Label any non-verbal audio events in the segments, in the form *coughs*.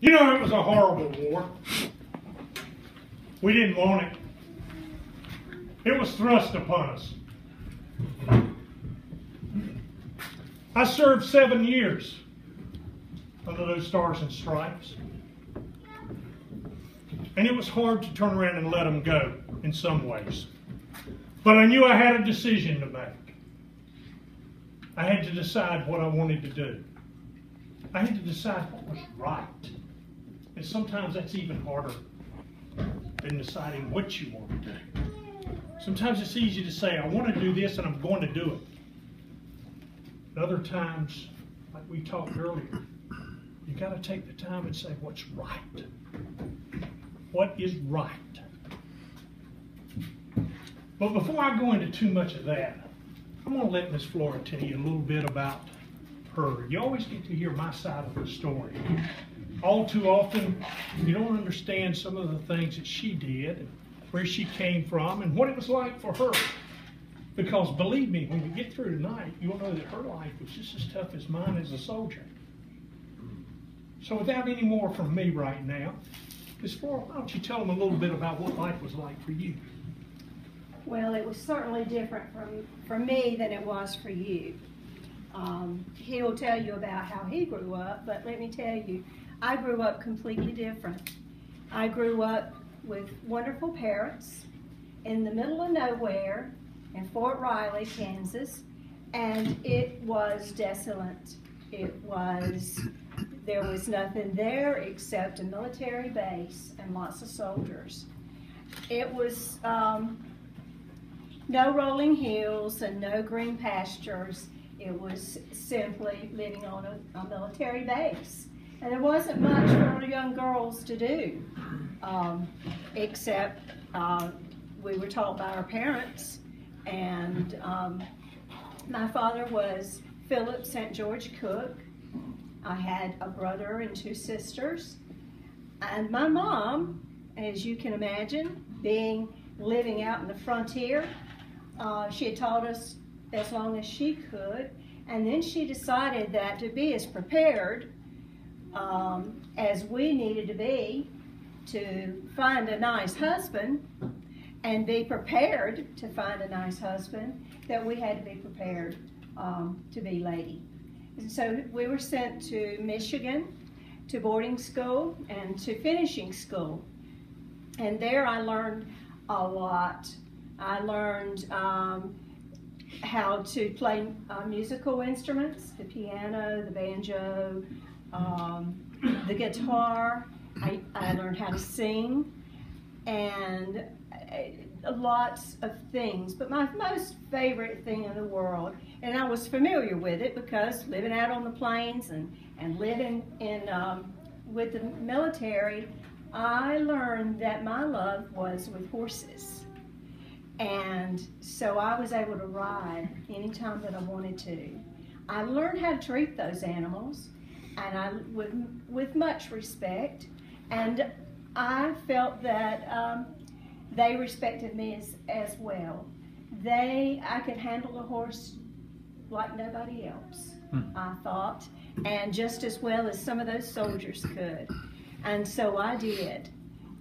You know, it was a horrible war. We didn't want it. It was thrust upon us. I served seven years under those stars and stripes. And it was hard to turn around and let them go in some ways. But I knew I had a decision to make. I had to decide what I wanted to do. I had to decide what was right. And sometimes that's even harder than deciding what you want to do. Sometimes it's easy to say, I want to do this and I'm going to do it. other times, like we talked earlier, you got to take the time and say what's right. What is right? But before I go into too much of that, I'm going to let Miss Flora tell you a little bit about her. You always get to hear my side of the story. All too often, you don't understand some of the things that she did, where she came from, and what it was like for her. Because believe me, when you get through tonight, you'll know that her life was just as tough as mine as a soldier. So without any more from me right now, Ms. Flora, why don't you tell them a little bit about what life was like for you? Well, it was certainly different from for me than it was for you. Um, he'll tell you about how he grew up, but let me tell you, I grew up completely different. I grew up with wonderful parents in the middle of nowhere in Fort Riley, Kansas, and it was desolate. It was there was nothing there except a military base and lots of soldiers. It was um, no rolling hills and no green pastures. It was simply living on a, a military base. And there wasn't much for young girls to do, um, except uh, we were taught by our parents. And um, my father was Philip St. George Cooke, I had a brother and two sisters. And my mom, as you can imagine, being living out in the frontier, uh, she had taught us as long as she could. And then she decided that to be as prepared um, as we needed to be to find a nice husband and be prepared to find a nice husband, that we had to be prepared um, to be lady. And so we were sent to Michigan to boarding school and to finishing school. And there I learned a lot. I learned um, how to play uh, musical instruments, the piano, the banjo, um, the guitar. I, I learned how to sing and uh, lots of things. But my most favorite thing in the world and I was familiar with it because living out on the plains and, and living in um, with the military, I learned that my love was with horses. And so I was able to ride anytime that I wanted to. I learned how to treat those animals and I with, with much respect. And I felt that um, they respected me as, as well. They, I could handle a horse like nobody else, hmm. I thought, and just as well as some of those soldiers could. And so I did.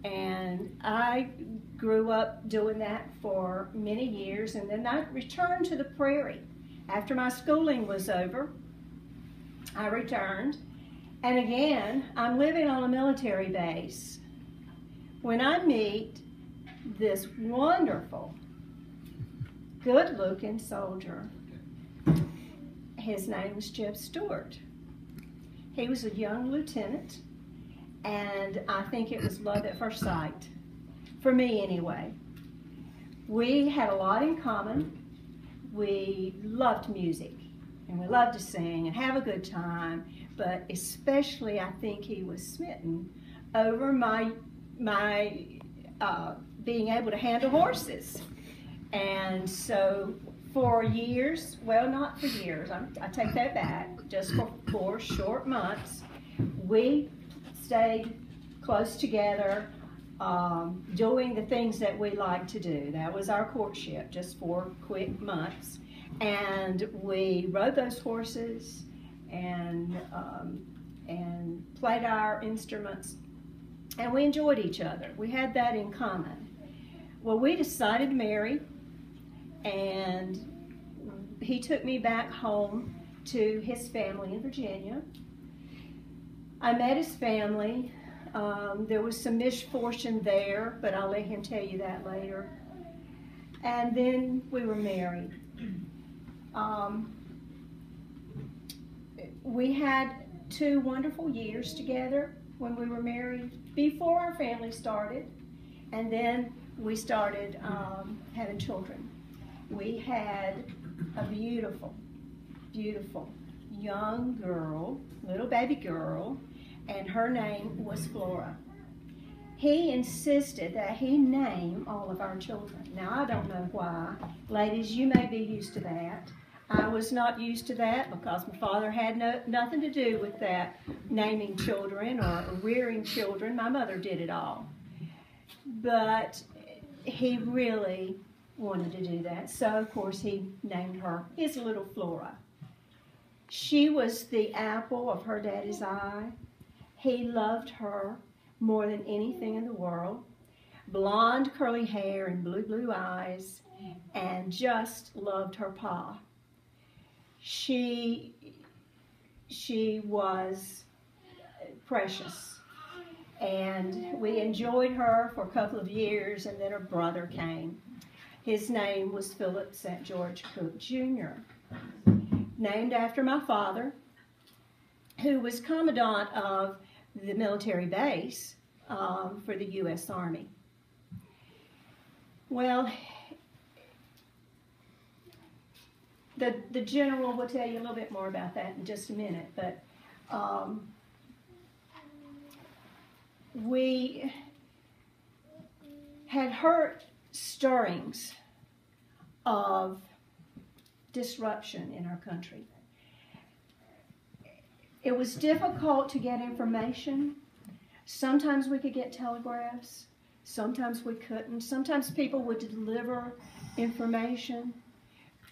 And I grew up doing that for many years, and then I returned to the prairie. After my schooling was over, I returned, and again, I'm living on a military base. When I meet this wonderful, good looking soldier his name was Jeb Stuart. He was a young lieutenant, and I think it was love at first sight, for me anyway. We had a lot in common. We loved music, and we loved to sing and have a good time, but especially I think he was smitten over my, my uh, being able to handle horses. And so for years, well, not for years, I'm, i take that back, just for four short months, we stayed close together, um, doing the things that we like to do. That was our courtship, just four quick months. And we rode those horses and um, and played our instruments, and we enjoyed each other. We had that in common. Well, we decided to marry, and he took me back home to his family in Virginia. I met his family. Um, there was some misfortune there, but I'll let him tell you that later. And then we were married. Um, we had two wonderful years together when we were married before our family started, and then we started um, having children. We had a beautiful, beautiful young girl, little baby girl, and her name was Flora. He insisted that he name all of our children. Now, I don't know why. Ladies, you may be used to that. I was not used to that because my father had no, nothing to do with that, naming children or rearing children. My mother did it all. But he really wanted to do that. So, of course, he named her his little Flora. She was the apple of her daddy's eye. He loved her more than anything in the world. Blonde curly hair and blue, blue eyes, and just loved her pa. She, she was precious. And we enjoyed her for a couple of years, and then her brother came. His name was Philip St. George Cooke Jr., named after my father, who was commandant of the military base um, for the U.S. Army. Well, the, the general will tell you a little bit more about that in just a minute, but um, we had heard stirrings of disruption in our country. It was difficult to get information. Sometimes we could get telegraphs, sometimes we couldn't. Sometimes people would deliver information,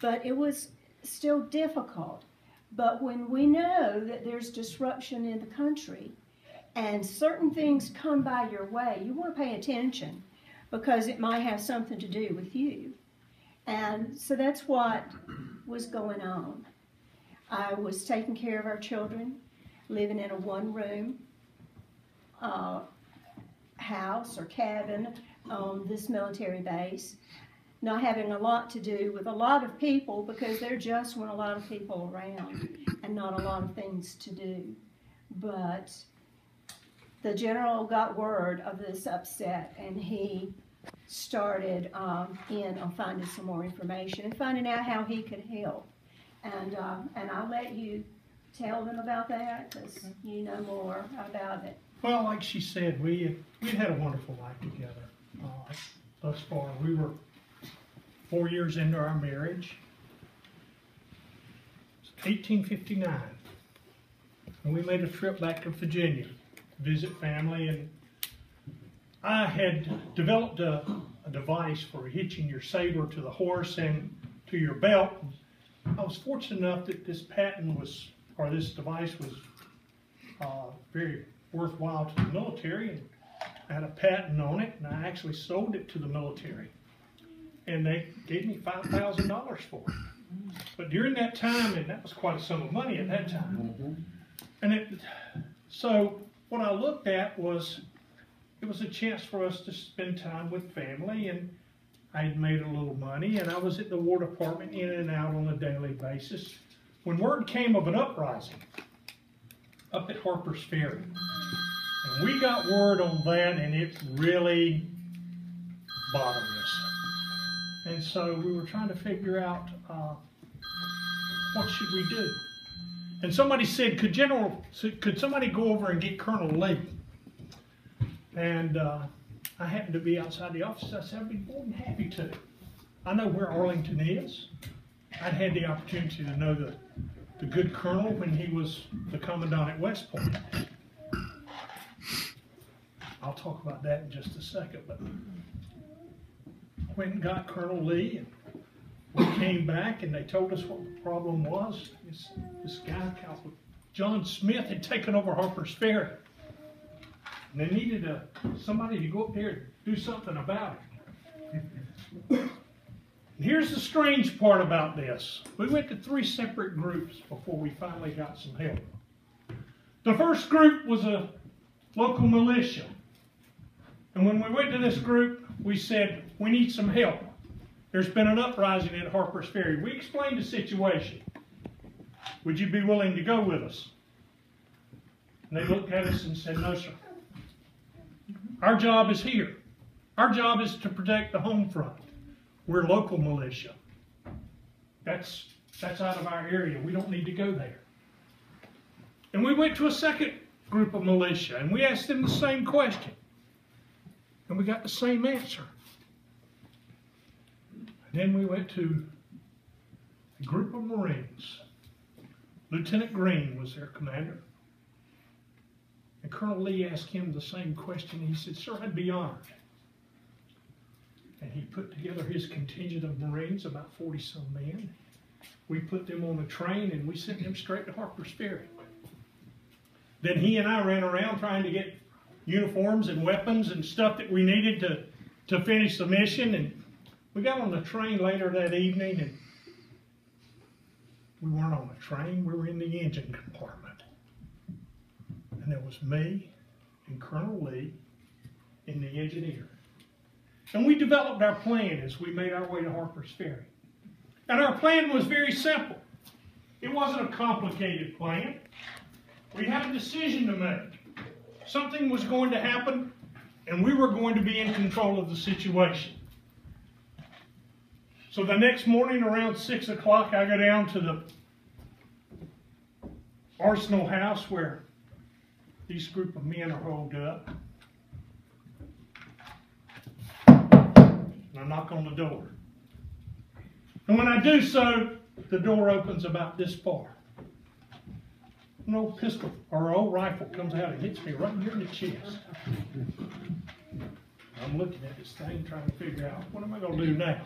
but it was still difficult. But when we know that there's disruption in the country and certain things come by your way, you want to pay attention because it might have something to do with you. And so that's what was going on. I was taking care of our children, living in a one room uh, house or cabin on this military base, not having a lot to do with a lot of people because there just weren't a lot of people around and not a lot of things to do. But the general got word of this upset and he started um, in on finding some more information and finding out how he could help. And, uh, and I'll let you tell them about that because you know more about it. Well, like she said, we we had a wonderful life together. Uh, thus far, we were four years into our marriage. It's 1859, and we made a trip back to Virginia to visit family. And I had developed a, a device for hitching your saber to the horse and to your belt. I was fortunate enough that this patent was, or this device was uh, very worthwhile to the military. And I had a patent on it, and I actually sold it to the military. And they gave me $5,000 for it. But during that time, and that was quite a sum of money at that time. Mm-hmm. And it, so what I looked at was it was a chance for us to spend time with family and I had made a little money and I was at the War Department in and out on a daily basis. When word came of an uprising up at Harper's Ferry, and we got word on that and it really bothered us. And so we were trying to figure out uh, what should we do. And somebody said, could General, could somebody go over and get Colonel Lee? And uh, I happened to be outside the office. I said, I'd be more than happy to. I know where Arlington is. I'd had the opportunity to know the, the good colonel when he was the commandant at West Point. I'll talk about that in just a second. But went and got Colonel Lee, and we came back, and they told us what the problem was. This, this guy John Smith had taken over Harper's Ferry. And they needed a, somebody to go up there and do something about it. Here's the strange part about this. We went to three separate groups before we finally got some help. The first group was a local militia. And when we went to this group, we said, we need some help. There's been an uprising at Harper's Ferry. We explained the situation. Would you be willing to go with us? And they looked at us and said, No, sir. Our job is here. Our job is to protect the home front. We're local militia. That's, that's out of our area. We don't need to go there. And we went to a second group of militia and we asked them the same question. And we got the same answer. Then we went to a group of Marines. Lieutenant Greene was their commander. And Colonel Lee asked him the same question. He said, Sir, I'd be honored. And he put together his contingent of Marines, about 40 some men. We put them on a train and we sent them straight to Harper's Ferry. Then he and I ran around trying to get uniforms and weapons and stuff that we needed to, to finish the mission. And we got on the train later that evening and we weren't on the train, we were in the engine compartment. And there was me and Colonel Lee and the engineer. And we developed our plan as we made our way to Harper's Ferry. And our plan was very simple. It wasn't a complicated plan. We had a decision to make. Something was going to happen, and we were going to be in control of the situation. So the next morning around 6 o'clock, I go down to the Arsenal House where these group of men are holed up. And I knock on the door. And when I do so, the door opens about this far. An old pistol or old rifle comes out and hits me right here in the chest. I'm looking at this thing trying to figure out what am I going to do now?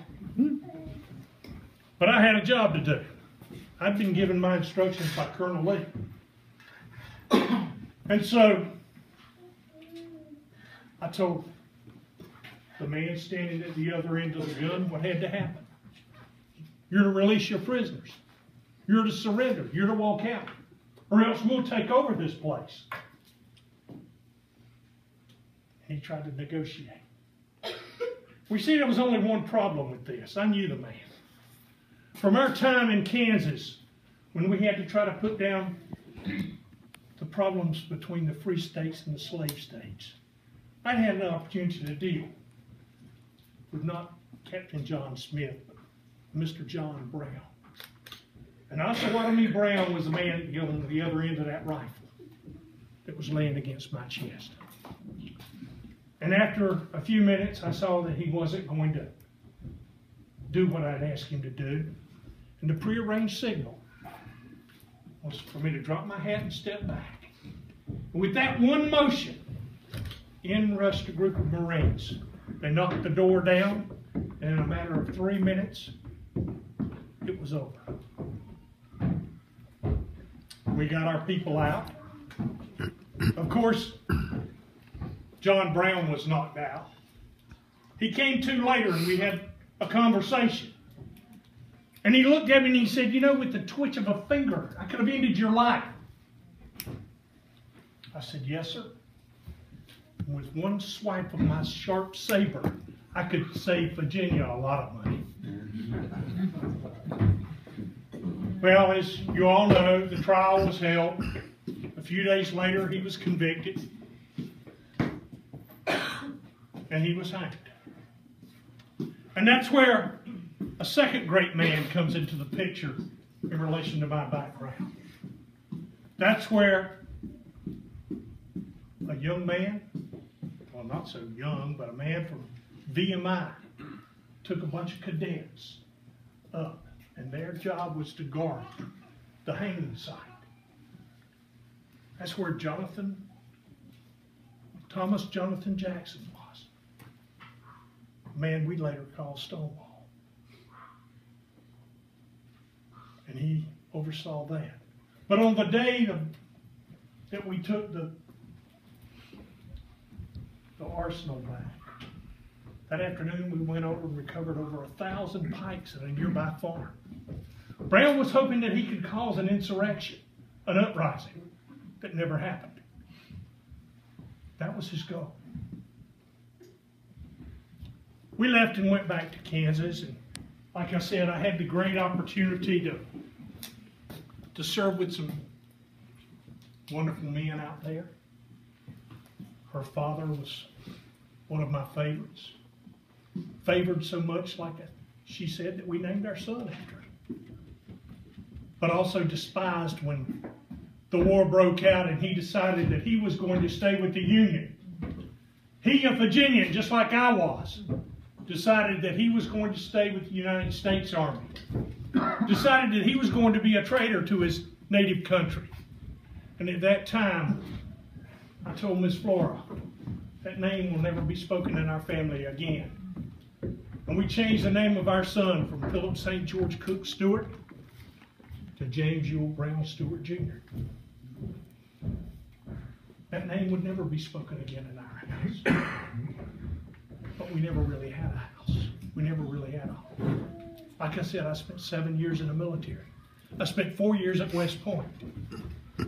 But I had a job to do. I'd been given my instructions by Colonel Lee. and so I told the man standing at the other end of the gun what had to happen. You're to release your prisoners. You're to surrender. You're to walk out. Or else we'll take over this place. He tried to negotiate. We see there was only one problem with this. I knew the man. From our time in Kansas, when we had to try to put down the problems between the free states and the slave states, I had an opportunity to deal with not Captain John Smith, but Mr. John Brown. And Osawatomie Brown was the man on the other end of that rifle that was laying against my chest. And after a few minutes, I saw that he wasn't going to do what I'd asked him to do. And the prearranged signal was for me to drop my hat and step back. And with that one motion, in rushed a group of Marines. They knocked the door down, and in a matter of three minutes, it was over. We got our people out. Of course, John Brown was knocked out. He came to later and we had a conversation. And he looked at me and he said, You know, with the twitch of a finger, I could have ended your life. I said, Yes, sir. And with one swipe of my sharp saber, I could save Virginia a lot of money. Well, as you all know, the trial was held. A few days later, he was convicted. And he was hanged. And that's where a second great man comes into the picture in relation to my background. That's where a young man, well, not so young, but a man from VMI took a bunch of cadets up, and their job was to guard the hanging site. That's where Jonathan, Thomas Jonathan Jackson was. Man we later called Stonewall. And he oversaw that. But on the day of, that we took the, the arsenal back, that afternoon we went over and recovered over a thousand pikes at a nearby farm. Brown was hoping that he could cause an insurrection, an uprising that never happened. That was his goal. We left and went back to Kansas, and like I said, I had the great opportunity to to serve with some wonderful men out there. Her father was one of my favorites. Favored so much, like she said, that we named our son after him. But also despised when the war broke out and he decided that he was going to stay with the Union. He, a Virginian, just like I was, decided that he was going to stay with the United States Army. Decided that he was going to be a traitor to his native country. And at that time, I told Miss Flora, that name will never be spoken in our family again. And we changed the name of our son from Philip St. George Cooke Stuart to James Ewell Brown Stuart Jr. That name would never be spoken again in our house. But we never really had a house. We never really had a home. Like I said, I spent seven years in the military. I spent four years at West Point,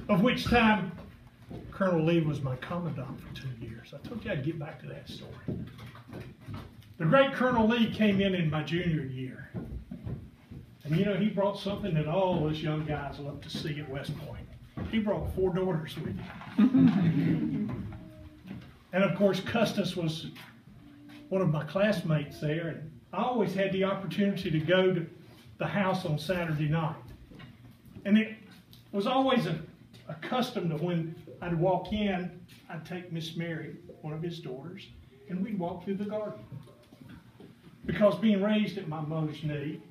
of which time Colonel Lee was my commandant for two years. I told you I'd get back to that story. The great Colonel Lee came in in my junior year. And you know, he brought something that all us young guys love to see at West Point. He brought four daughters with him. *laughs* and of course, Custis was one of my classmates there. And I always had the opportunity to go to the house on Saturday night. And it was always a, custom to when I'd walk in, I'd take Miss Mary, one of his daughters, and we'd walk through the garden. Because being raised at my mother's knee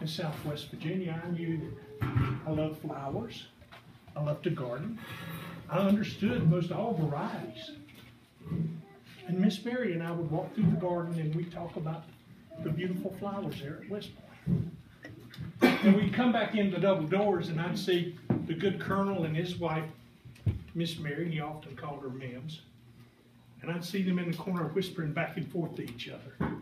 in Southwest Virginia, I knew that I loved flowers. I loved to garden. I understood most all varieties. And Miss Mary and I would walk through the garden and we'd talk about the beautiful flowers there at West Point. And we'd come back in the double doors and I'd see the good colonel and his wife, Miss Mary, he often called her Mims. And I'd see them in the corner whispering back and forth to each other.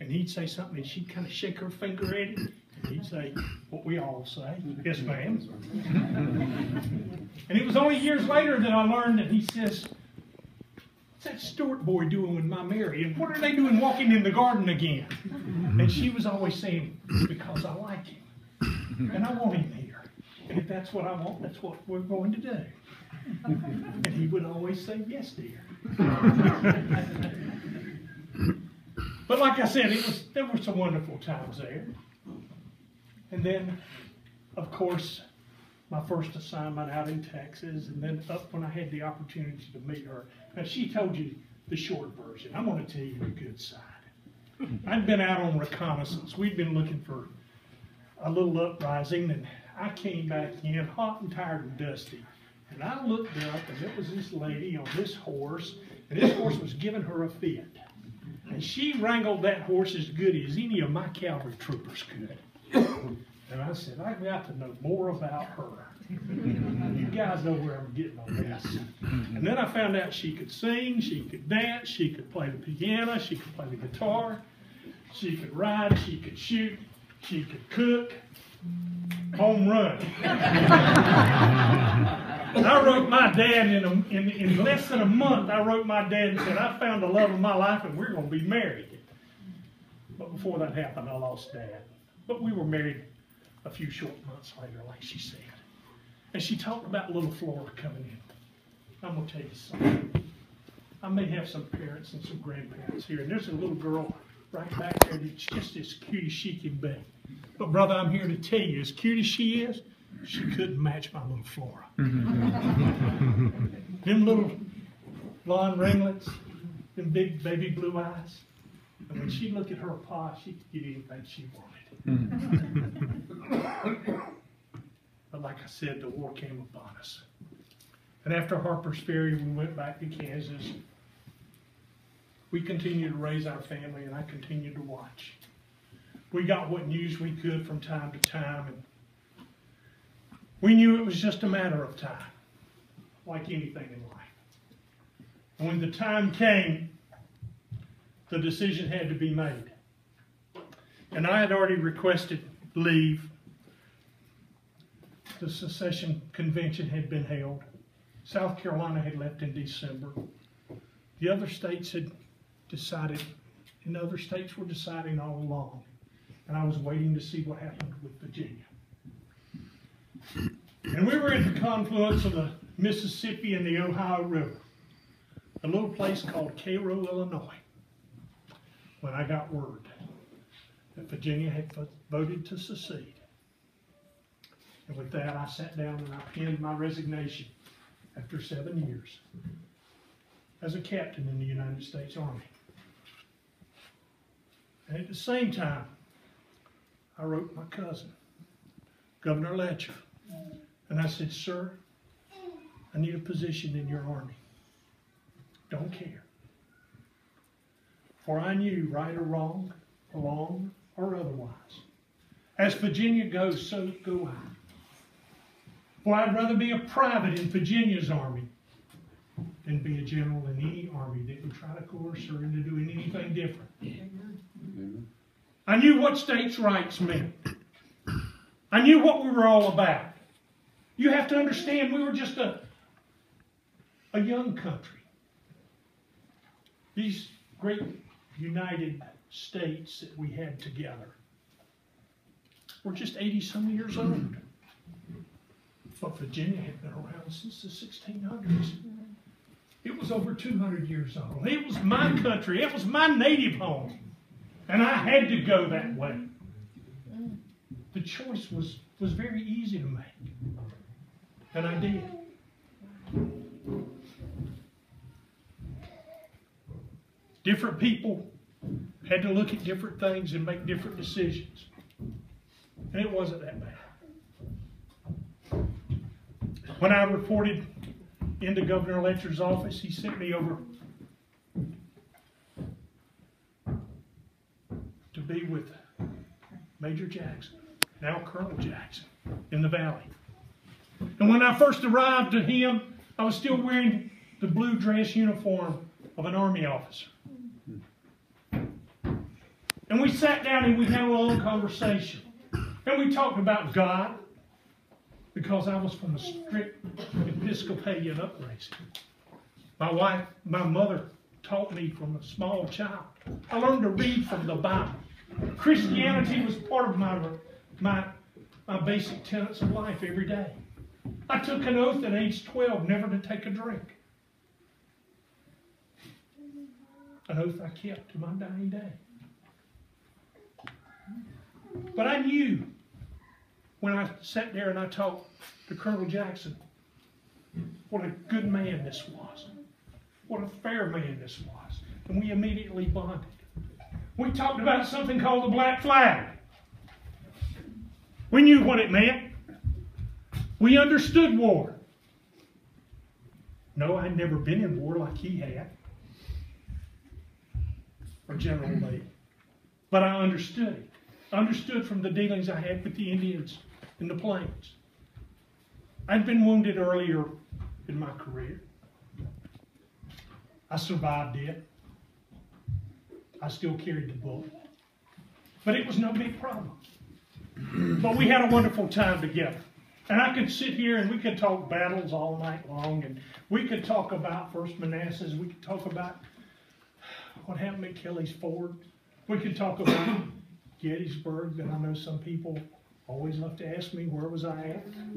And he'd say something and she'd kind of shake her finger at him. And he'd say what we all say, yes ma'am. *laughs* and it was only years later that I learned that he says, that Stuart boy doing with my Mary? And what are they doing walking in the garden again? And she was always saying, because I like him. And I want him here. And if that's what I want, that's what we're going to do. And he would always say, yes, dear. but like I said, it was there were some wonderful times there. And then, of course, my first assignment out in Texas, and then up when I had the opportunity to meet her. Now, she told you the short version. I'm going to tell you the good side. Hmm. I'd been out on reconnaissance. We'd been looking for a little uprising, and I came back in hot and tired and dusty. And I looked up, and it was this lady on this horse, and this horse was giving her a fit. And she wrangled that horse as good as any of my cavalry troopers could. *coughs* And I said, I've got to know more about her. you guys know where I'm getting on this. And then I found out she could sing, she could dance, she could play the piano, she could play the guitar, she could ride, she could shoot, she could cook. Home run. I wrote my dad in, a, in, in less than a month. I wrote my dad and said, I found the love of my life and we're going to be married. But before that happened, I lost dad. But we were married a few short months later, like she said. And she talked about little Flora coming in. I'm going to tell you something. I may have some parents and some grandparents here, and there's a little girl right back there that's just as cute as she can be. But brother, I'm here to tell you, as cute as she is, she couldn't match my little Flora. *laughs* them little blonde ringlets, them big baby blue eyes. And when she looked at her pa, she could get anything she wanted. Mm-hmm. *laughs* but like I said, the war came upon us. And after Harper's Ferry, we went back to Kansas. We continued to raise our family, and I continued to watch. We got what news we could from time to time, and We knew it was just a matter of time, like anything in life. And when the time came, the decision had to be made. And I had already requested leave. The secession convention had been held. South Carolina had left in December. The other states had decided, and other states were deciding all along. And I was waiting to see what happened with Virginia. And we were at the confluence of the Mississippi and the Ohio River, a little place called Cairo, Illinois, when I got word that Virginia had voted to secede. And with that, I sat down and I penned my resignation after seven years as a captain in the United States Army. And at the same time, I wrote my cousin, Governor Letcher, and I said, Sir, I need a position in your army. Don't care. For I knew, right or wrong, wrong or otherwise, as Virginia goes, so go I. For I'd rather be a private in Virginia's army than be a general in any army that would try to coerce her into doing anything different. I knew what states' rights meant. I knew what we were all about. You have to understand we were just a, a young country. These great United States that we had together. We're just 80 some years old. But Virginia had been around since the 1600s. It was over 200 years old. It was my country. It was my native home. And I had to go that way. The choice was, was very easy to make. And I did. Different people had to look at different things and make different decisions. And it wasn't that bad. When I reported into Governor Letcher's office, he sent me over to be with Major Jackson, now Colonel Jackson, in the valley. And when I first arrived to him, I was still wearing the blue dress uniform of an Army officer. And we sat down and we had a long conversation. And we talked about God, because I was from a strict Episcopalian upbringing. My wife, my mother taught me from a small child. I learned to read from the Bible. Christianity was part of my, my, my basic tenets of life every day. I took an oath at age 12 never to take a drink. An oath I kept to my dying day. But I knew when I sat there and I talked to Colonel Jackson what a good man this was, what a fair man this was. And we immediately bonded. We talked about something called the black flag. We knew what it meant. We understood war. No, I'd never been in war like he had, or General Lee. But I understood it. Understood from the dealings I had with the Indians in the plains. I'd been wounded earlier in my career. I survived it. I still carried the bullet. But it was no big problem. *clears throat* But we had a wonderful time together. And I could sit here and we could talk battles all night long, and we could talk about First Manassas. We could talk about what happened at Kelly's Ford. We could talk about Gettysburg, that I know some people always love to ask me where was I at. *laughs*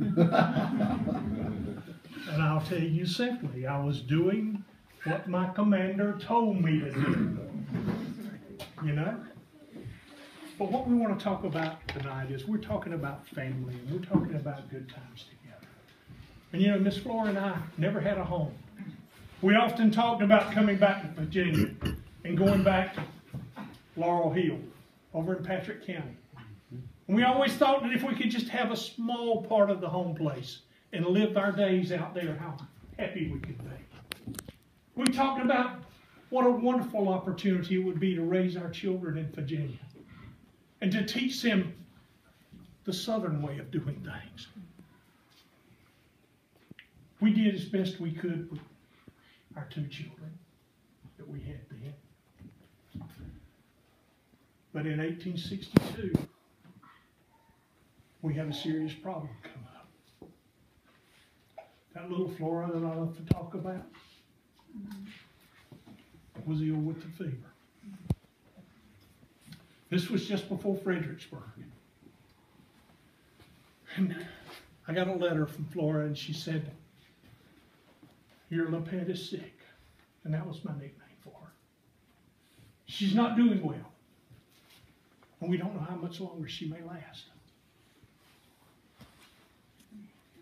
and I'll tell you simply, I was doing what my commander told me to do. You know? But what we want to talk about tonight is we're talking about family and we're talking about good times together. And you know, Miss Flora and I never had a home. We often talked about coming back to Virginia and going back to Laurel Hill over in Patrick County. And we always thought that if we could just have a small part of the home place and live our days out there, how happy we could be. We talked about what a wonderful opportunity it would be to raise our children in Virginia and to teach them the southern way of doing things. We did as best we could with our two children that we had then. But in 1862, we had a serious problem come up. That little Flora that I love to talk about mm-hmm. was ill with the fever. This was just before Fredericksburg. And I got a letter from Flora and she said, Your little pet is sick. And that was my nickname for her. She's not doing well. And we don't know how much longer she may last.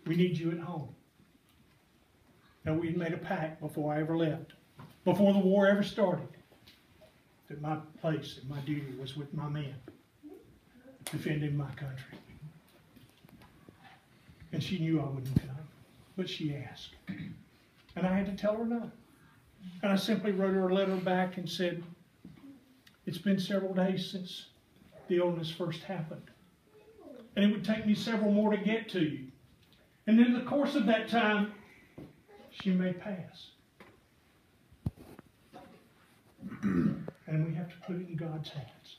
We need you at home. Now, we had made a pact before I ever left, before the war ever started, that my place and my duty was with my men, defending my country. And she knew I wouldn't come, but she asked. And I had to tell her no. And I simply wrote her a letter back and said, It's been several days since the illness first happened. And it would take me several more to get to you. And in the course of that time, she may pass. *clears throat* and we have to put it in God's hands.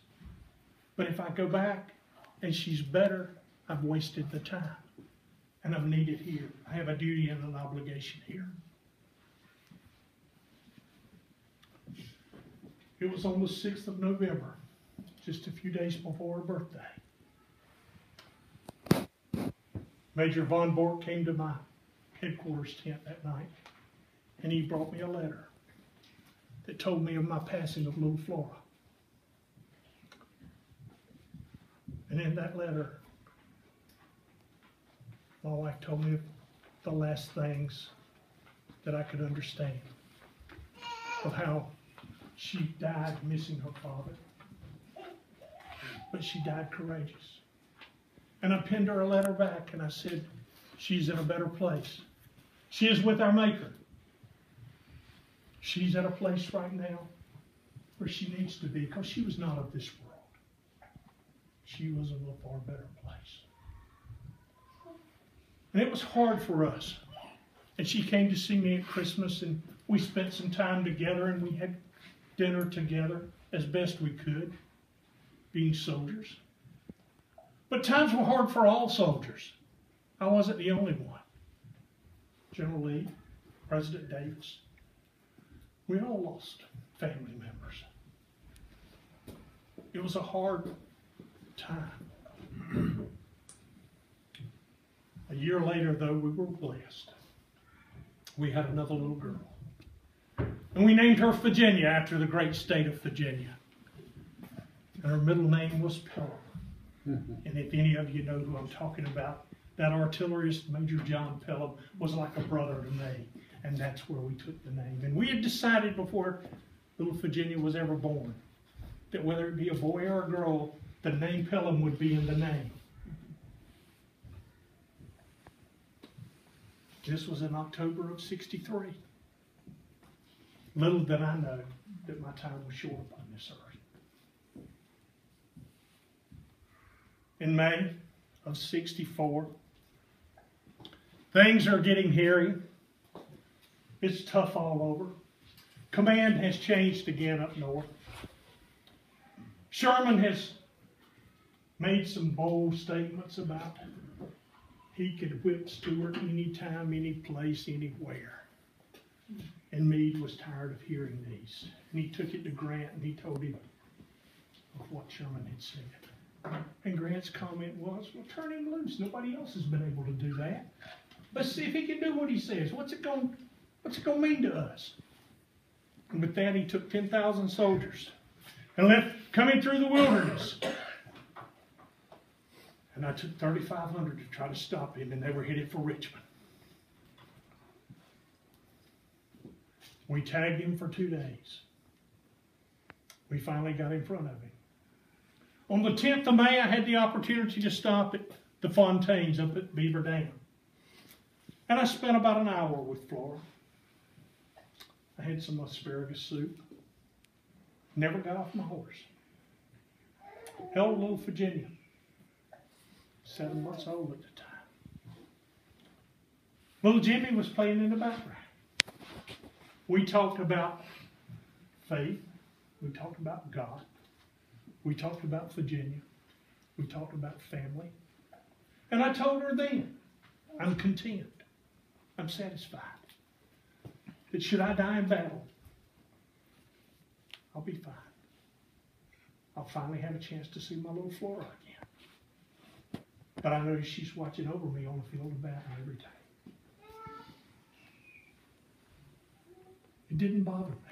But if I go back and she's better, I've wasted the time. And I'm needed here. I have a duty and an obligation here. It was on the 6th of November, just a few days before her birthday. Major Von Borcke came to my headquarters tent that night, and he brought me a letter that told me of my passing of little Flora. And in that letter, my wife told me the last things that I could understand of how she died missing her father. But she died courageous. And I pinned her a letter back and I said, She's in a better place. She is with our Maker. She's at a place right now where she needs to be because she was not of this world. She was in a far better place. And it was hard for us. And she came to see me at Christmas and we spent some time together and we had dinner together as best we could, being soldiers. But times were hard for all soldiers. I wasn't the only one. General Lee, President Davis, we all lost family members. It was a hard time. A year later, though, we were blessed. We had another little girl. And we named her Virginia after the great state of Virginia. And her middle name was Pelham. Mm-hmm. and if any of you know who I'm talking about, that artillerist, Major John Pelham, was like a brother to me. And that's where we took the name. And we had decided before little Virginia was ever born that whether it be a boy or a girl, the name Pelham would be in the name. This was in October of 63. Little did I know that my time was short upon this earth. In May of 64, things are getting hairy. It's tough all over. Command has changed again up north. Sherman has made some bold statements about he could whip Stuart anytime, any place, anywhere. And Meade was tired of hearing these. And he took it to Grant and he told him of what Sherman had said. And Grant's comment was, well, turn him loose. Nobody else has been able to do that. Let's see if he can do what he says. What's it going what's it going to mean to us? And with that, he took 10,000 soldiers and left coming through the wilderness. And I took 3,500 to try to stop him, and they were headed for Richmond. We tagged him for two days. We finally got in front of him. On the 10th of May, I had the opportunity to stop at the Fontaines up at Beaver Dam. And I spent about an hour with Flora. I had some asparagus soup. Never got off my horse. Held a little Virginia, seven months old at the time. Little Jimmy was playing in the background. We talked about faith. We talked about God. We talked about Virginia. We talked about family. And I told her then, I'm content. I'm satisfied. That should I die in battle, I'll be fine. I'll finally have a chance to see my little Flora again. But I know she's watching over me on the field of battle every day. It didn't bother me.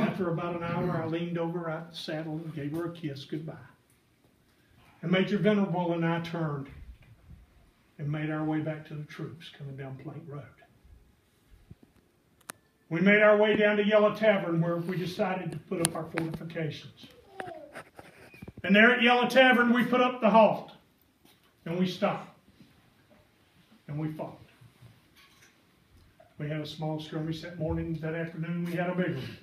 After about an hour, I leaned over out the saddle and gave her a kiss goodbye. And Major Venable and I turned and made our way back to the troops coming down Plank Road. We made our way down to Yellow Tavern where we decided to put up our fortifications. And there at Yellow Tavern, we put up the halt and we stopped and we fought. We had a small skirmish that morning. That afternoon, we had a big one.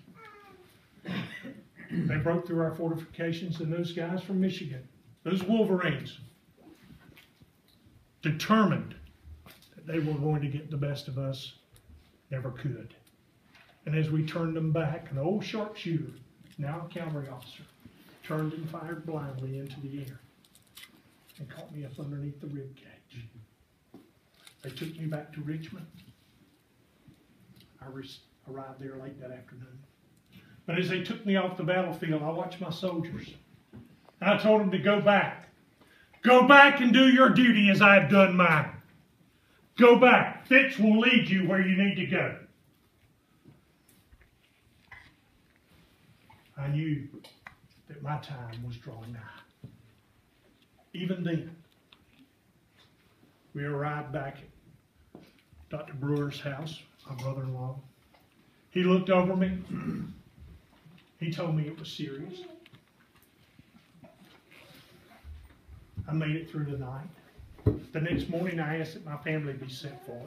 They broke through our fortifications, and those guys from Michigan, those Wolverines, determined that they were going to get the best of us, never could. And as we turned them back, an old sharpshooter, now a cavalry officer, turned and fired blindly into the air and caught me up underneath the rib cage. They took me back to Richmond. I arrived there late that afternoon. But as they took me off the battlefield, I watched my soldiers. And I told them to go back. Go back and do your duty as I have done mine. Go back. Fitz will lead you where you need to go. I knew that my time was drawing nigh. Even then, we arrived back at Dr. Brewer's house, my brother-in-law. He looked over me. *clears throat* he told me it was serious. I made it through the night. The next morning, I asked that my family be sent for.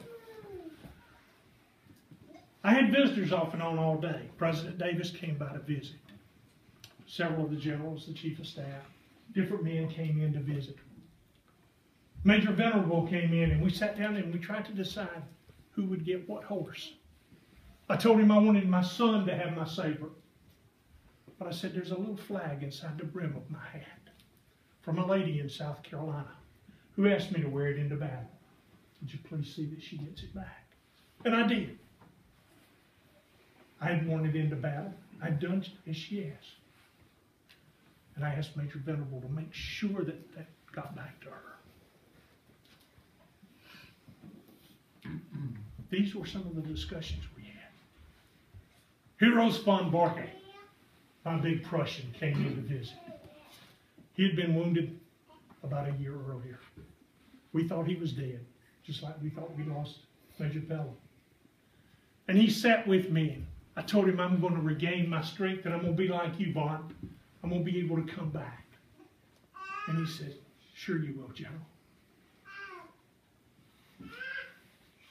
I had visitors off and on all day. President Davis came by to visit. Several of the generals, the chief of staff, different men came in to visit. Major Venable came in and we sat down and we tried to decide who would get what horse. I told him I wanted my son to have my saber. But I said, there's a little flag inside the brim of my hat from a lady in South Carolina who asked me to wear it into battle. Would you please see that she gets it back? And I did. I had worn it into battle. I'd done as she asked. And I asked Major Venable to make sure that that got back to her. These were some of the discussions we had. Heros von Borcke, my big Prussian, came in to visit. He had been wounded about a year earlier. We thought he was dead, just like we thought we lost Major Pelham. And he sat with me. I told him I'm going to regain my strength and I'm going to be like you, Bart. I'm going to be able to come back. And he said, Sure you will, General.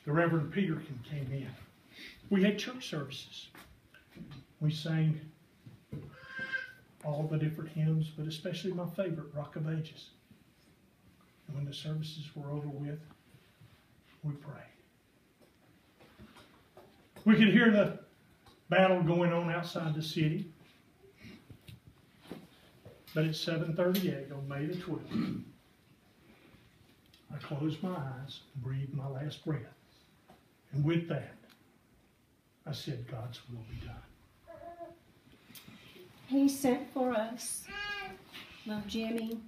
The Reverend Peterkin came in. We had church services. We sang all the different hymns, but especially my favorite, Rock of Ages. And when the services were over with, we prayed. We could hear the battle going on outside the city. But at 7.38 on May the 12th, I closed my eyes and breathed my last breath. And with that, I said, God's will be done. He sent for us, little Jimmy,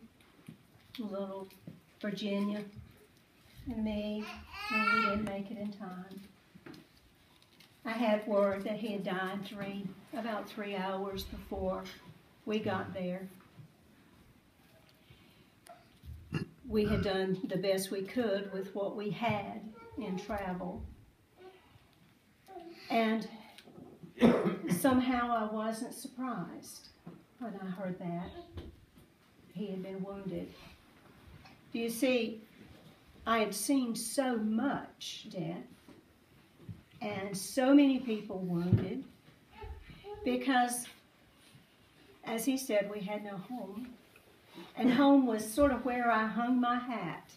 little Virginia, and me, and we didn't make it in time. I had word that he had died three, about three hours before we got there. We had done the best we could with what we had in travel. And somehow I wasn't surprised when I heard that he had been wounded. Do You see, I had seen so much death and so many people wounded because, as he said, we had no home. And home was sort of where I hung my hat.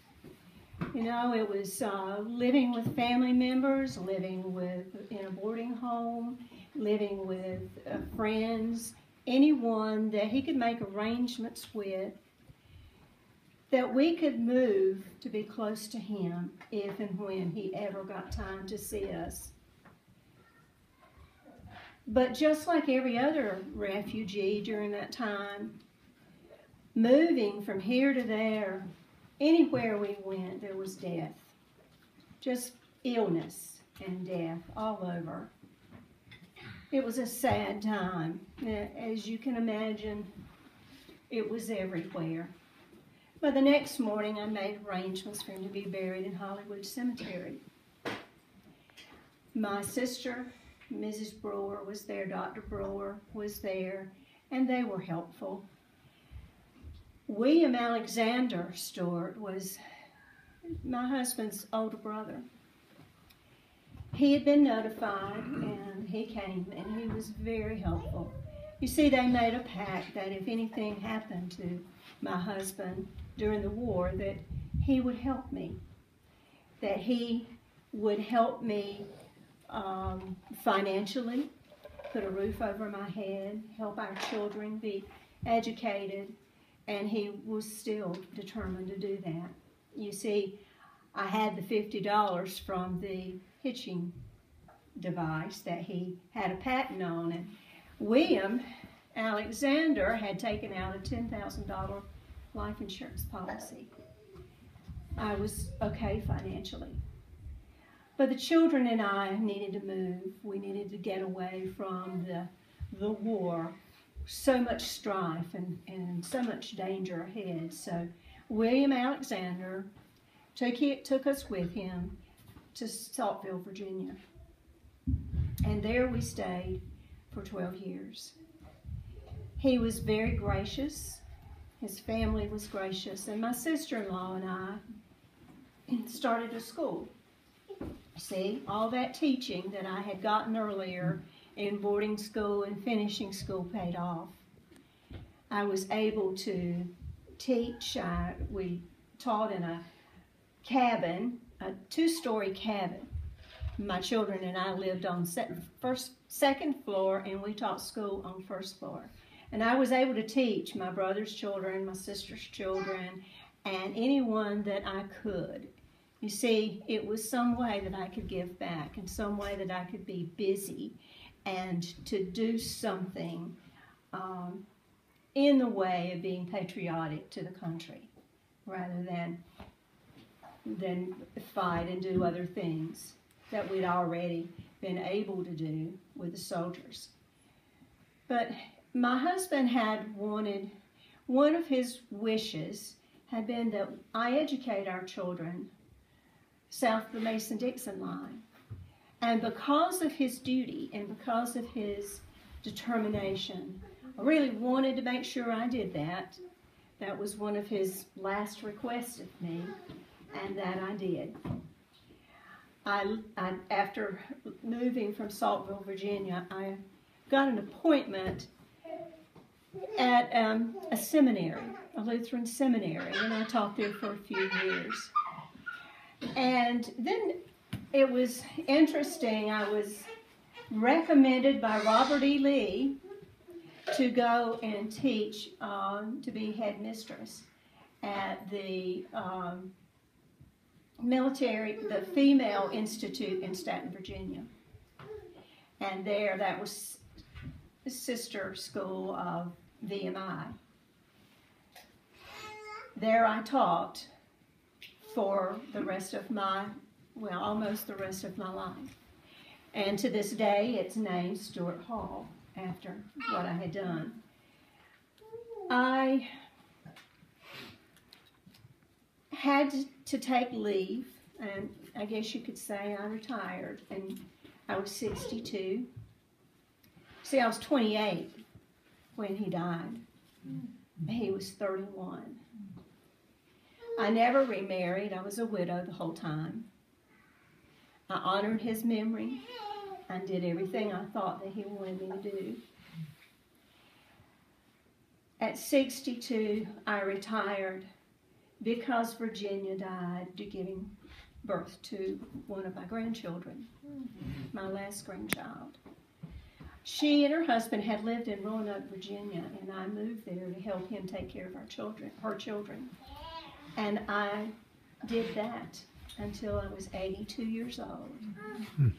You know, it was uh, living with family members, living with in a boarding home, living with uh, friends, anyone that he could make arrangements with that we could move to be close to him if and when he ever got time to see us. But just like every other refugee during that time, moving from here to there, anywhere we went, there was death. Just illness and death all over. It was a sad time. As you can imagine, it was everywhere. But the next morning, I made arrangements for him to be buried in Hollywood Cemetery. My sister, Mrs. Brewer, was there, Dr. Brewer was there, and they were helpful. William Alexander Stuart was my husband's older brother. He had been notified and he came and he was very helpful. You see, they made a pact that if anything happened to my husband during the war, that he would help me, that he would help me um, financially, put a roof over my head, help our children be educated, and he was still determined to do that. You see, I had the $50 from the hitching device that he had a patent on, and William Alexander had taken out a $10,000 life insurance policy. I was okay financially. But the children and I needed to move. We needed to get away from the, the war so much strife and, and so much danger ahead. So William Alexander took, it, took us with him to Saltville, Virginia. And there we stayed for 12 years. He was very gracious. His family was gracious. And my sister-in-law and I started a school. See, all that teaching that I had gotten earlier in boarding school and finishing school paid off. I was able to teach. Uh, we taught in a cabin, a two-story cabin. My children and I lived on first, second floor, and we taught school on first floor. And I was able to teach my brother's children, my sister's children, and anyone that I could. You see, it was some way that I could give back, and some way that I could be busy and to do something um, in the way of being patriotic to the country rather than than fight and do other things that we'd already been able to do with the soldiers. But my husband had wanted, one of his wishes had been that I educate our children south of the Mason-Dixon line. And because of his duty and because of his determination, I really wanted to make sure I did that. That was one of his last requests of me, and that I did. I, I, after moving from Saltville, Virginia, I got an appointment at um, a seminary, a Lutheran seminary, and I taught there for a few years. And then it was interesting. I was recommended by Robert E. Lee to go and teach um, to be headmistress at the um, military, the Female Institute in Staunton, Virginia. And there, that was the sister school of VMI. There I taught for the rest of my well, almost the rest of my life. And to this day, it's named Stuart Hall after what I had done. I had to take leave, and I guess you could say I retired, and I was 62. See, I was 28 when he died. He was 31. I never remarried. I was a widow the whole time. I honored his memory and did everything I thought that he wanted me to do. At 62, I retired because Virginia died to giving birth to one of my grandchildren, my last grandchild. She and her husband had lived in Roanoke, Virginia, and I moved there to help him take care of our children, her children. And I did that until I was 82 years old. Hmm.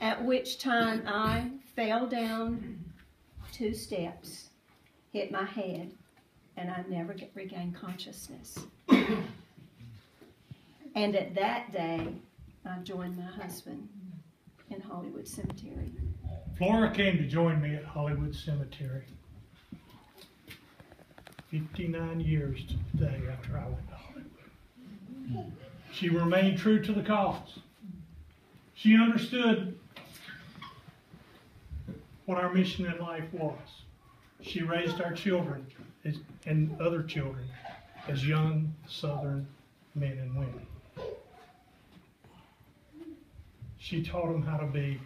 At which time I fell down two steps, hit my head, and I never get, regained consciousness. and at that day, I joined my husband in Hollywood Cemetery. Flora came to join me at Hollywood Cemetery. 59 years today after I went to Hollywood. Hmm. She remained true to the cause. She understood what our mission in life was. She raised our children as, and other children as young Southern men and women. She taught them how to be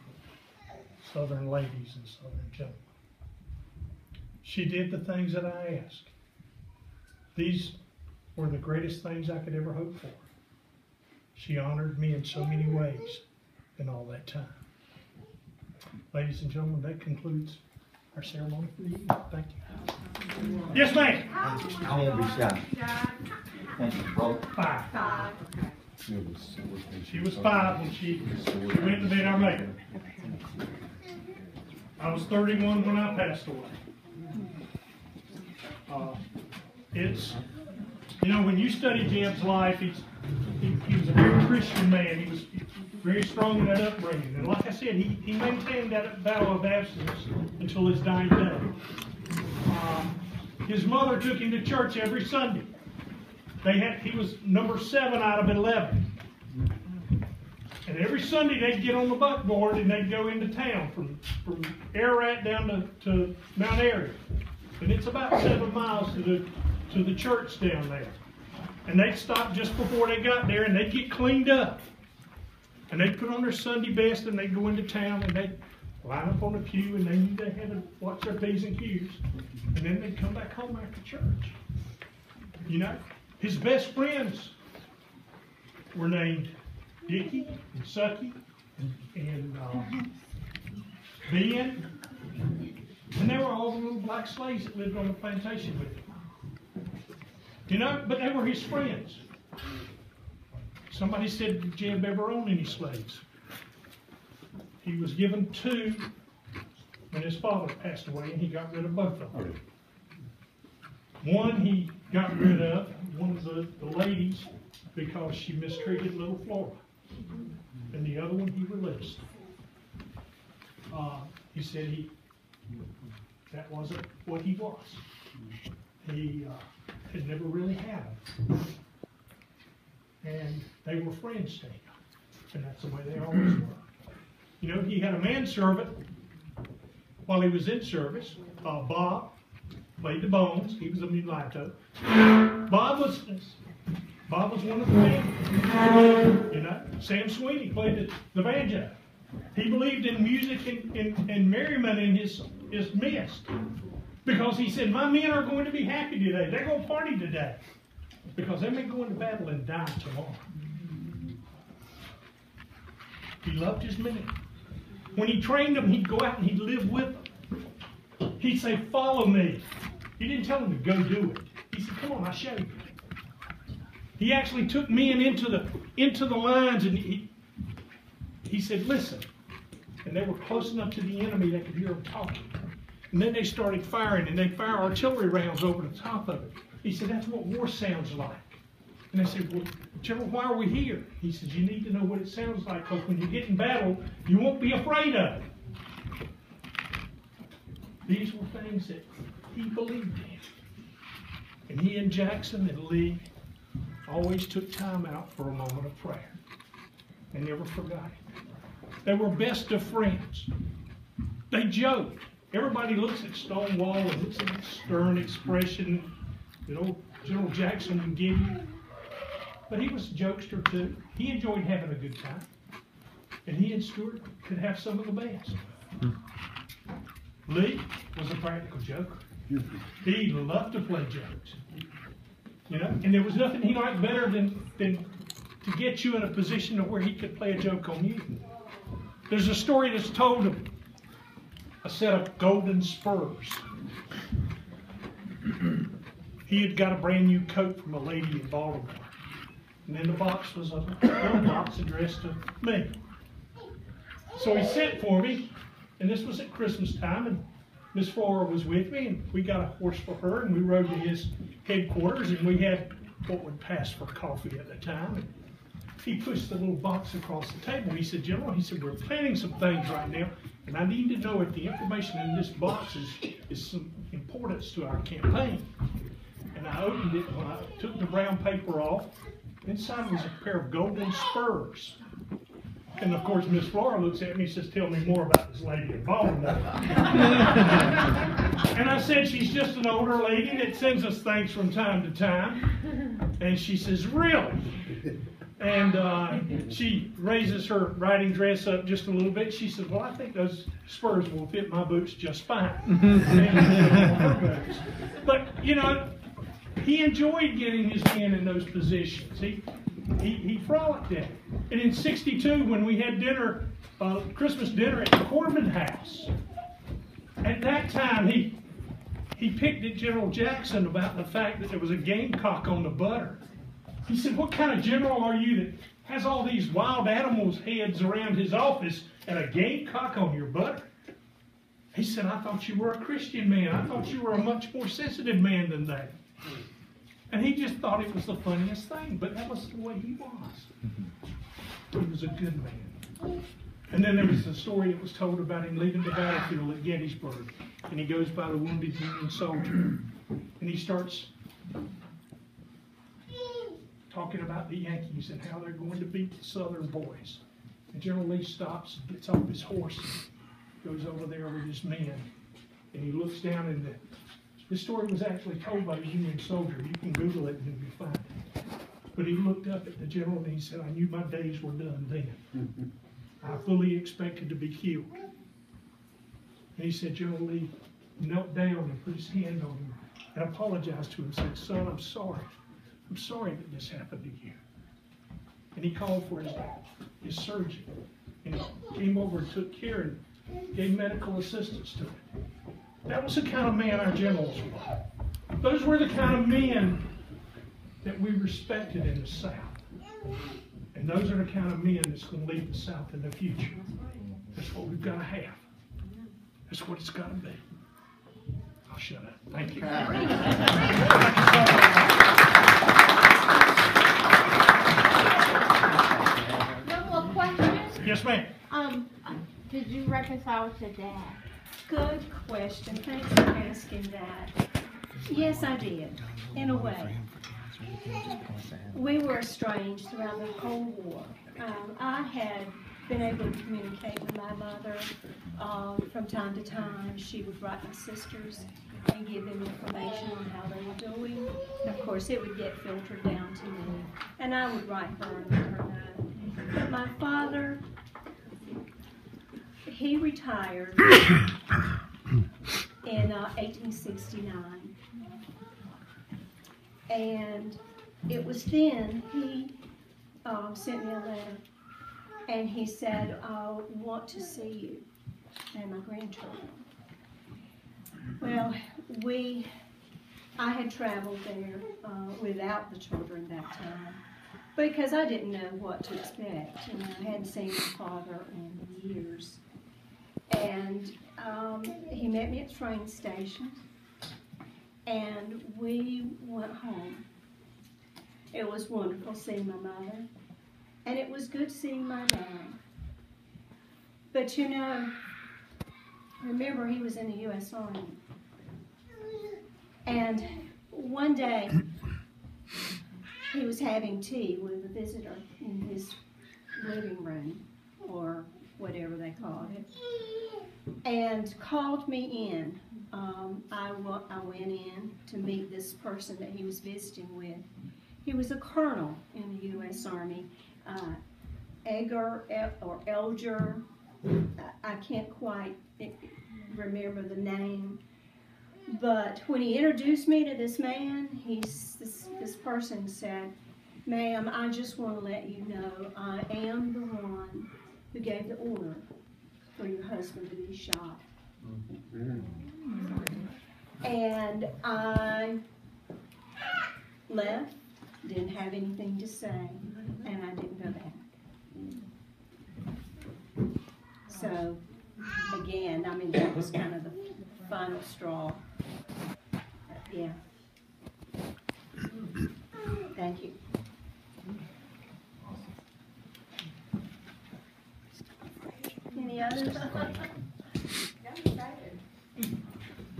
Southern ladies and Southern gentlemen. She did the things that I asked. These were the greatest things I could ever hope for. She honored me in so many ways in all that time. Ladies and gentlemen, that concludes our ceremony for the evening. Thank you. Yes, ma'am. I won't be shy. Thank you, brother. Five. Five. She was five when she, she went to meet our maker. I was 31 when I passed away. Uh, it's, you know, when you study Jeb's life, he's, Christian man. He was very strong in that upbringing. And like I said, he, he maintained that vow of abstinence until his dying day. Uh, his mother took him to church every Sunday. They had, he was number seven out of 11. And every Sunday they'd get on the buckboard and they'd go into town from, from Ararat down to, to Mount Airy. And it's about seven miles to the, to the church down there. And they'd stop just before they got there and they'd get cleaned up. And they'd put on their Sunday best and they'd go into town and they'd line up on the pew and they knew they had to watch their P's and Q's. And then they'd come back home after church. You know, his best friends were named Dickie and Sucky and, uh, Ben. And they were all the little black slaves that lived on the plantation with him. You know, but they were his friends. Somebody said, Did Jeb ever own any slaves? He was given two when his father passed away, and he got rid of both of them. One he got rid of, one of the, the ladies, because she mistreated little Flora. And the other one he released. Uh, he said he, that wasn't what he was. He uh, had never really had. And they were friends to him. And that's the way they always were. You know, he had a manservant while he was in service, uh, Bob, played the bones. He was a mulatto. Bob was Bob was one of the men. You know, Sam Sweeney played the, the banjo. He believed in music and, and, and merriment in his his midst because he said, "My men are going to be happy today. They're going to party today because they may go into battle and die tomorrow." He loved his men. When he trained them, he'd go out and he'd live with them. He'd say, Follow me. He didn't tell them to go do it. He said, Come on, I'll show you. He actually took men into the into the lines and he he said, Listen. And they were close enough to the enemy they could hear them talking. And then they started firing and they fire artillery rounds over the top of it. He said, That's what war sounds like. And they said, Well, General, why are we here? He said, You need to know what it sounds like because when you get in battle, you won't be afraid of it. These were things that he believed in. And he and Jackson and Lee always took time out for a moment of prayer. They never forgot it. They were best of friends. They joked. Everybody looks at Stonewall and looks at that stern expression that old General Jackson would give you. But he was a jokester too. He enjoyed having a good time. And he and Stuart could have some of the best. Lee was a practical joker. He loved to play jokes. You know, and there was nothing he liked better than, than to get you in a position to where he could play a joke on you. There's a story that's told of set of golden spurs. He had got a brand new coat from a lady in Baltimore. And in the box was a little box addressed to me. So he sent for me, and this was at Christmas time, and Miss Flora was with me, and we got a horse for her, and we rode to his headquarters, and we had what would pass for coffee at the time. And he pushed the little box across the table. He said, General, he said, we're planning some things right now, and I need to know if the information in this box is, is some importance to our campaign. And I opened it, when I took the brown paper off, inside was a pair of golden spurs. And of course, Miss Flora looks at me and says, Tell me more about this lady in Baltimore. *laughs* and I said, She's just an older lady that sends us things from time to time. And she says, Really? And uh, she raises her riding dress up just a little bit. She says, Well, I think those spurs will fit my boots just fine. *laughs* but, you know, he enjoyed getting his hand in those positions. He, he, he frolicked in it. And in 62, when we had dinner, uh, Christmas dinner at the Corbin House, at that time he, he picked at General Jackson about the fact that there was a gamecock on the butter. He said, What kind of general are you that has all these wild animals' heads around his office and a gamecock on your butt?" He said, I thought you were a Christian man. I thought you were a much more sensitive man than that. And he just thought it was the funniest thing, but that was the way he was. He was a good man. And then there was a story that was told about him leaving the battlefield at Gettysburg. And he goes by the wounded Union soldier. And he starts talking about the Yankees and how they're going to beat the Southern boys. And General Lee stops and gets off his horse goes over there with his men. And he looks down and the this story was actually told by a Union soldier. You can Google it and you'll find it. But he looked up at the general and he said, I knew my days were done then. *laughs* I fully expected to be killed. And he said, General Lee knelt down and put his hand on him and apologized to him and said, Son, I'm sorry. I'm sorry that this happened to you. And he called for his, his surgeon. And came over and took care and gave medical assistance to him. That was the kind of man our generals were. Those were the kind of men that we respected in the South. And those are the kind of men that's going to lead the South in the future. That's what we've got to have. That's what it's got to be. I'll shut up. Thank you. *laughs* One more question. Yes, ma'am. Um, did you reconcile with your dad? Good question. Thanks for asking that. Yes, I did, in a way. We were estranged throughout the Cold War. Um, I had been able to communicate with my mother um, from time to time. She would write my sisters and give them information on how they were doing. Of course, it would get filtered down to me, and I would write her and let her know. But my father, he retired *coughs* in uh, 1869. And it was then he uh, sent me a letter and he said, I want to see you and my grandchildren. Well, we, I had traveled there uh, without the children that time because I didn't know what to expect. And I hadn't seen my father in years. And um, he met me at the train station, and we went home. It was wonderful seeing my mother, and it was good seeing my dad. But you know, remember he was in the U.S. Army, and one day he was having tea with a visitor in his living room, or whatever they called it and called me in. Um, I, I went in to meet this person that he was visiting with. He was a colonel in the U.S. Army, uh, Edgar or Elger. I- can't quite remember the name, But when he introduced me to this man, he's, this, this person said, ma'am, I just want to let you know, I am the one who gave the order for your husband to be shot. And I left, didn't have anything to say, and I didn't go back. So, again, I mean, that was kind of the final straw. Yeah. Thank you. Any others? *laughs*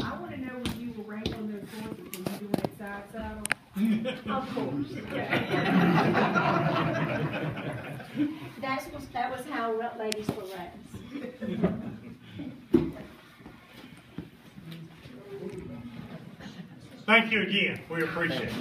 I wanna know when you were wrangling those horses, when you doing that side saddle? Of course. *laughs* *laughs* That's was, that was how ladies were raised. Thank you again. We appreciate it.